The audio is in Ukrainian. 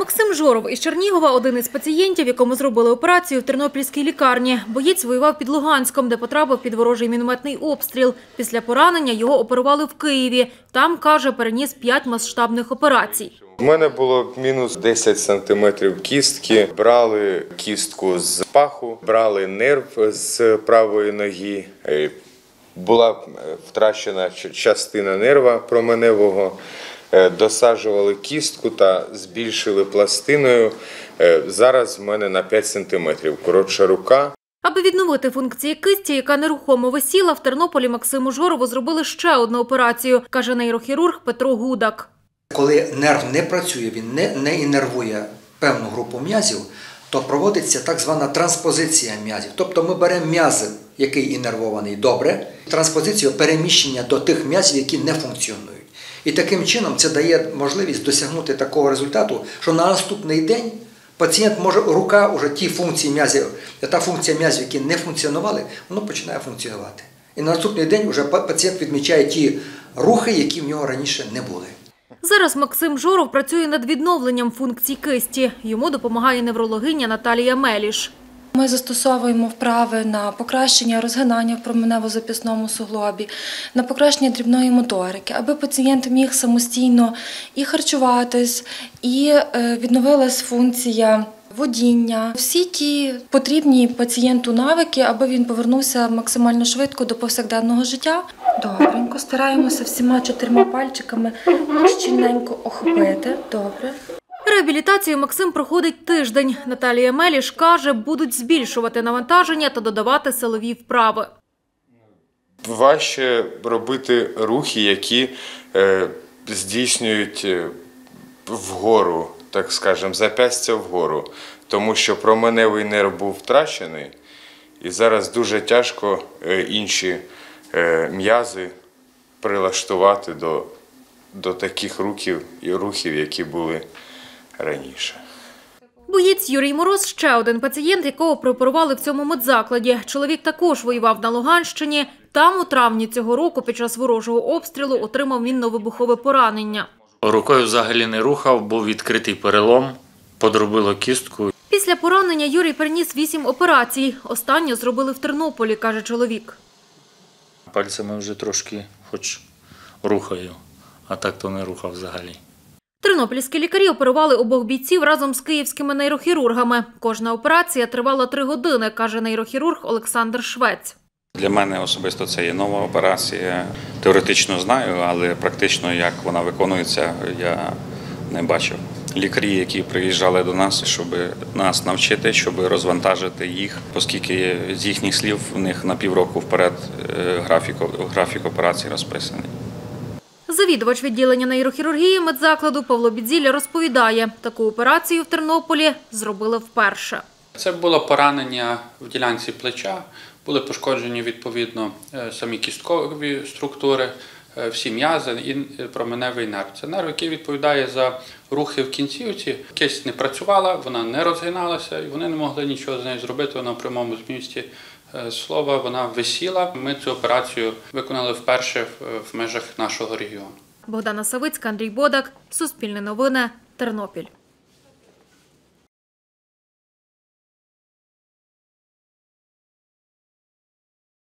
Максим Жоров із Чернігова – один із пацієнтів, якому зробили операцію в Тернопільській лікарні. Боєць воював під Луганськом, де потрапив під ворожий мінометний обстріл. Після поранення його оперували в Києві. Там, каже, переніс п'ять масштабних операцій. У мене було мінус 10 сантиметрів кістки. Брали кістку з паху, брали нерв з правої ноги. Е, Була втрачена частина нерва променевого. Е, Досаджували кістку та збільшили пластиною. Е, Зараз в мене на 5 сантиметрів коротша рука. Аби відновити функції кисті, яка нерухомо висіла, в Тернополі Максиму Жорову зробили ще одну операцію, каже нейрохірург Петро Гудак. Коли нерв не працює, він не, не інервує певну групу м'язів, то проводиться так звана транспозиція м'язів. Тобто ми беремо м'язи, який інервований добре, транспозицію переміщення до тих м'язів, які не функціонують. І таким чином це дає можливість досягнути такого результату, що на наступний день пацієнт може рука уже ті функції м'язів, та функція м'язів, які не функціонували, воно починає функціонувати. І на наступний день вже пацієнт відмічає ті рухи, які в нього раніше не були. Зараз Максим Жоров працює над відновленням функцій кисті. Йому допомагає неврологиня Наталія Меліш. Ми застосовуємо вправи на покращення розгинання в променево-запісному суглобі, на покращення дрібної моторики, аби пацієнт міг самостійно і харчуватись, і е, відновилась функція водіння. Всі ті потрібні пацієнту навики, аби він повернувся максимально швидко до повсякденного життя. Добренько, стараємося всіма чотирма пальчиками щільненько охопити. Добре. Реабілітацію Максим проходить тиждень. Наталія Меліш каже, будуть збільшувати навантаження та додавати силові вправи. Важче робити рухи, які е, здійснюють е, вгору, так скажемо, запястя вгору, тому що променевий нерв був втрачений, і зараз дуже тяжко е, інші м'язи прилаштувати до, до таких рухів, і рухів, які були раніше. Боєць Юрій Мороз – ще один пацієнт, якого прооперували в цьому медзакладі. Чоловік також воював на Луганщині. Там у травні цього року під час ворожого обстрілу отримав мінно-вибухове поранення. Рукою взагалі не рухав, був відкритий перелом, подробило кістку. Після поранення Юрій переніс вісім операцій. Останню зробили в Тернополі, каже чоловік. Пальцями вже трошки хоч рухаю, а так то не рухав взагалі. Тернопільські лікарі оперували обох бійців разом з київськими нейрохірургами. Кожна операція тривала три години, каже нейрохірург Олександр Швець. Для мене особисто це є нова операція. Теоретично знаю, але практично як вона виконується, я не бачив. Лікарі, які приїжджали до нас, щоб нас навчити, щоб розвантажити їх, оскільки з їхніх слів в них на півроку вперед е, графік, графік операцій розписаний. Завідувач відділення нейрохірургії медзакладу Павло Бідзілля розповідає, таку операцію в Тернополі зробили вперше. Це було поранення в ділянці плеча, були пошкоджені відповідно е, самі кісткові структури, е, всі м'язи і променевий нерв. Це нерв, який відповідає за рухи в кінцівці. Кисть не працювала, вона не розгиналася, і вони не могли нічого з нею зробити. Вона в прямому змісті е, слова вона висіла. Ми цю операцію виконали вперше в межах нашого регіону. Богдана Савицька, Андрій Бодак, Суспільне новини, Тернопіль.